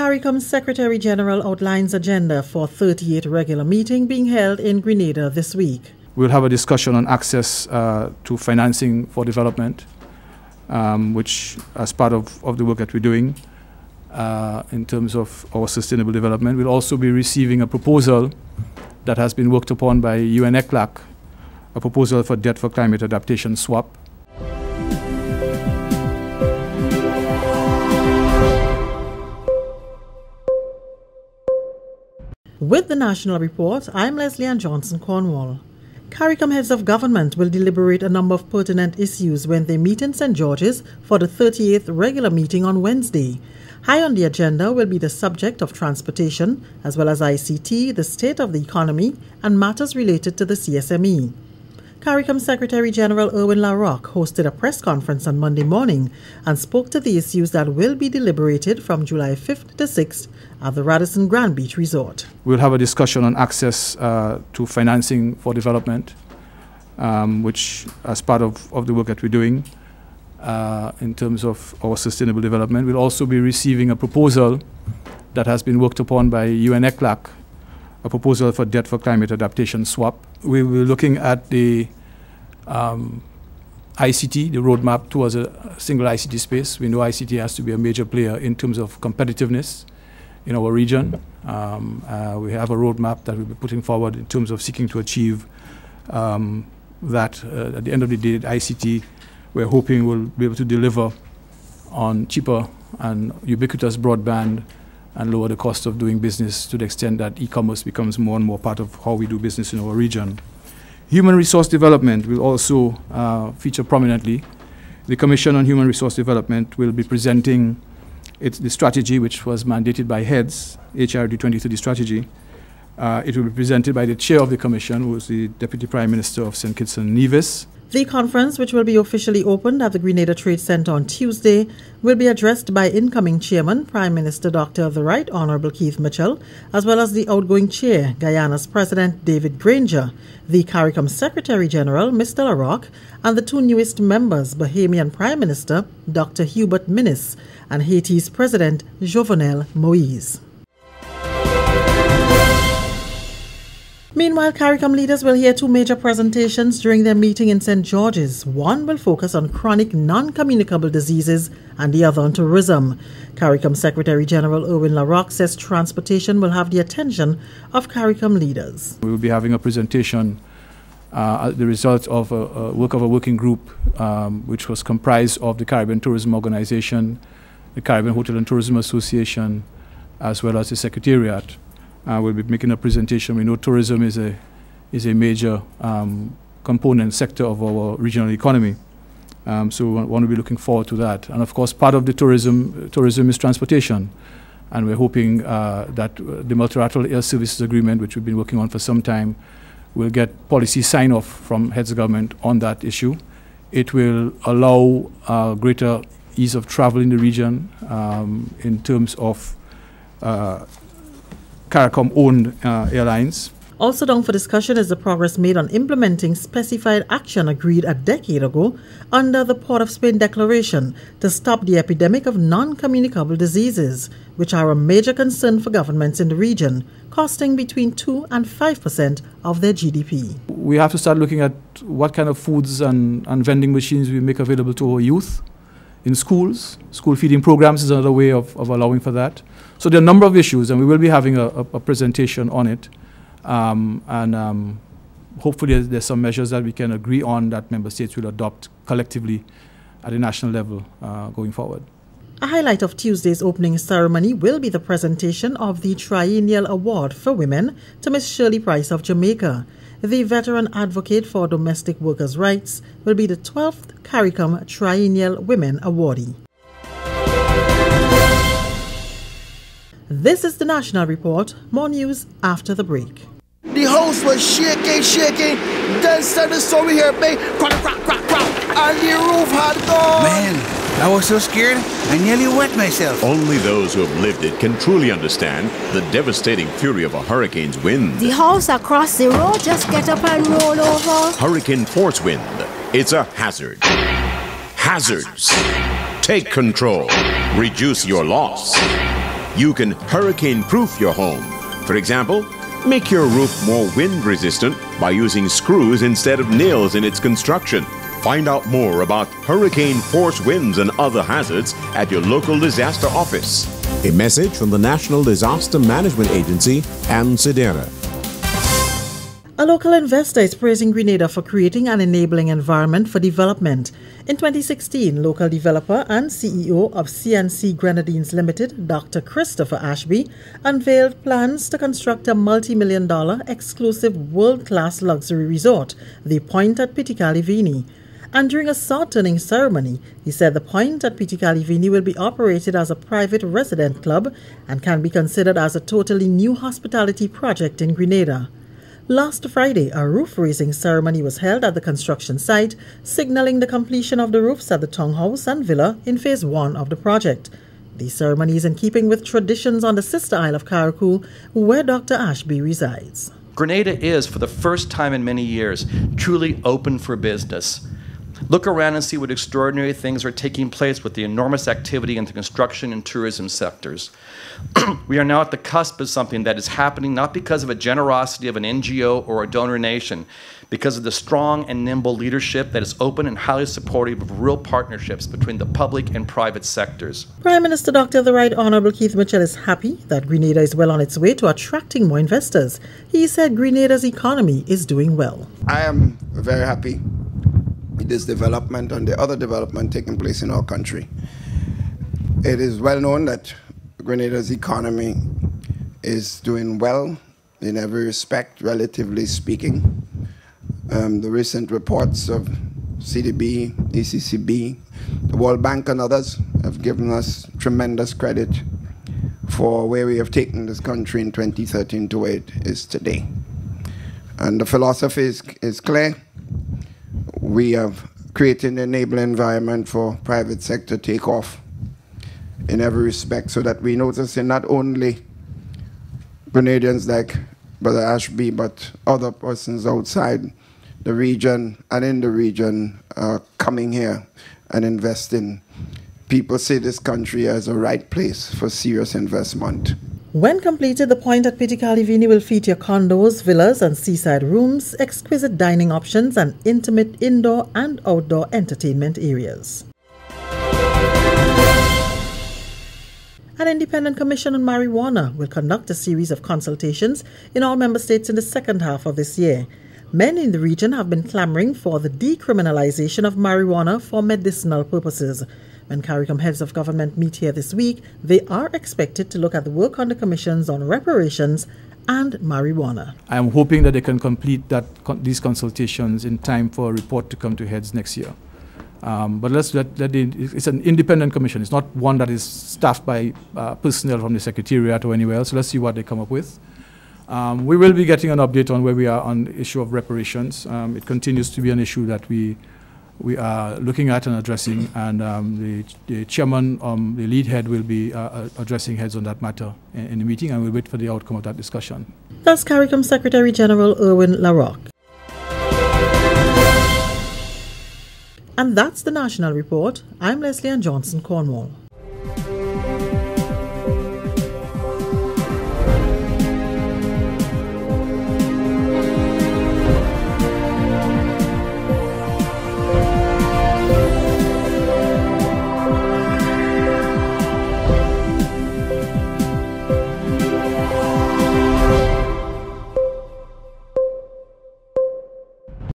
CARICOM Secretary General outlines agenda for 38th regular meeting being held in Grenada this week. We'll have a discussion on access uh, to financing for development, um, which as part of, of the work that we're doing uh, in terms of our sustainable development. We'll also be receiving a proposal that has been worked upon by UN-ECLAC, a proposal for debt for climate adaptation swap. With the National Report, I'm Leslie Ann Johnson Cornwall. CARICOM heads of government will deliberate a number of pertinent issues when they meet in St. George's for the 38th regular meeting on Wednesday. High on the agenda will be the subject of transportation, as well as ICT, the state of the economy, and matters related to the CSME. CARICOM Secretary General Irwin LaRocque hosted a press conference on Monday morning and spoke to the issues that will be deliberated from July 5th to 6th at the Radisson Grand Beach Resort. We'll have a discussion on access uh, to financing for development, um, which, as part of, of the work that we're doing uh, in terms of our sustainable development, we'll also be receiving a proposal that has been worked upon by UN-ECLAC, a proposal for debt for climate adaptation swap. We be looking at the um, ICT, the roadmap towards a single ICT space. We know ICT has to be a major player in terms of competitiveness in our region. Um, uh, we have a roadmap that we'll be putting forward in terms of seeking to achieve um, that. Uh, at the end of the day, ICT, we're hoping will be able to deliver on cheaper and ubiquitous broadband and lower the cost of doing business to the extent that e-commerce becomes more and more part of how we do business in our region. Human resource development will also uh, feature prominently. The Commission on Human Resource Development will be presenting its the strategy which was mandated by heads, HRD 2030 strategy. Uh, it will be presented by the chair of the commission, who is the Deputy Prime Minister of St. Kitts and Nevis. The conference, which will be officially opened at the Grenada Trade Center on Tuesday, will be addressed by incoming chairman, Prime Minister Dr. of the Right Honorable Keith Mitchell, as well as the outgoing chair, Guyana's President David Granger, the CARICOM Secretary General, Mr. LaRocque, and the two newest members, Bahamian Prime Minister Dr. Hubert Minnis and Haiti's President Jovenel Moise. Meanwhile, CARICOM leaders will hear two major presentations during their meeting in St. George's. One will focus on chronic non communicable diseases and the other on tourism. CARICOM Secretary General Irwin LaRocque says transportation will have the attention of CARICOM leaders. We will be having a presentation, uh, the result of a, a, work of a working group um, which was comprised of the Caribbean Tourism Organization, the Caribbean Hotel and Tourism Association, as well as the Secretariat. Uh, we'll be making a presentation. We know tourism is a, is a major um, component sector of our regional economy. Um, so we want to be looking forward to that. And of course, part of the tourism, tourism is transportation. And we're hoping uh, that the multilateral air services agreement, which we've been working on for some time, will get policy sign off from heads of government on that issue. It will allow uh, greater ease of travel in the region um, in terms of uh, CARICOM owned uh, airlines. Also down for discussion is the progress made on implementing specified action agreed a decade ago under the Port of Spain Declaration to stop the epidemic of non-communicable diseases, which are a major concern for governments in the region, costing between 2 and 5% of their GDP. We have to start looking at what kind of foods and, and vending machines we make available to our youth in schools. School feeding programs is another way of, of allowing for that. So there are a number of issues, and we will be having a, a, a presentation on it. Um, and um, hopefully there's, there's, some measures that we can agree on that member states will adopt collectively at a national level uh, going forward. A highlight of Tuesday's opening ceremony will be the presentation of the Triennial Award for Women to Miss Shirley Pryce of Jamaica. The veteran advocate for domestic workers' rights will be the 12th CARICOM Triennial Women Awardee. This is the National Report. More news after the break. The house was shaking, shaking. Then suddenly saw we hear bang, crack, crack, crack, crack, and the roof had gone. Man, I was so scared, I nearly wet myself. Only those who have lived it can truly understand the devastating fury of a hurricane's wind. The house across the road just get up and roll over. Hurricane force wind. It's a hazard. Hazards. Take control. Reduce your loss. You can hurricane proof your home. For example, make your roof more wind resistant by using screws instead of nails in its construction. Find out more about hurricane force winds and other hazards at your local disaster office. A message from the National Disaster Management Agency and CDEMA. A local investor is praising Grenada for creating an enabling environment for development. In 2016, local developer and CEO of CNC Grenadines Limited, Dr. Christopher Ashby, unveiled plans to construct a multi million dollar exclusive world class luxury resort, the Point at Petite Calivigny. And during a sword turning ceremony, he said the Point at Petite Calivigny will be operated as a private resident club and can be considered as a totally new hospitality project in Grenada. Last Friday, a roof raising ceremony was held at the construction site, signaling the completion of the roofs at the Tong House and villa in phase one of the project. The ceremony is in keeping with traditions on the sister isle of Carriacou, where Dr. Ashby resides. Grenada is, for the first time in many years, truly open for business. Look around and see what extraordinary things are taking place with the enormous activity in the construction and tourism sectors. we are now at the cusp of something that is happening not because of a generosity of an NGO or a donor nation, because of the strong and nimble leadership that is open and highly supportive of real partnerships between the public and private sectors. Prime Minister Dr. The Right Honorable Keith Mitchell is happy that Grenada is well on its way to attracting more investors. He said Grenada's economy is doing well. I am very happy this development and the other development taking place in our country. It is well known that Grenada's economy is doing well in every respect, relatively speaking. Um, the recent reports of CDB, ECCB, the World Bank, and others have given us tremendous credit for where we have taken this country in 2013 to where it is today. And the philosophy is, is clear we have created an enabling environment for private sector takeoff in every respect so that we notice in not only Grenadians like Brother Ashby, but other persons outside the region and in the region uh, coming here and investing. People see this country as a right place for serious investment. When completed, the point at Petite Calivigny will feature condos, villas, and seaside rooms, exquisite dining options, and intimate indoor and outdoor entertainment areas. An independent commission on marijuana will conduct a series of consultations in all member states in the second half of this year. Many in the region have been clamoring for the decriminalization of marijuana for medicinal purposes. When CARICOM heads of government meet here this week, they are expected to look at the work on the commissions on reparations and marijuana. I am hoping that they can complete that these consultations in time for a report to come to heads next year. Um, but let's let, let the, it's an independent commission. It's not one that is staffed by uh, personnel from the secretariat or anywhere else. So let's see what they come up with. Um, we will be getting an update on where we are on the issue of reparations. Um, it continues to be an issue that we we are looking at and addressing, and um, the, the, chairman, um, the lead head, will be uh, uh, addressing heads on that matter in, in, the meeting, and we'll wait for the outcome of that discussion. That's CARICOM Secretary General Irwin LaRocque. And that's the National Report. I'm Leslie Ann Johnson Cornwall.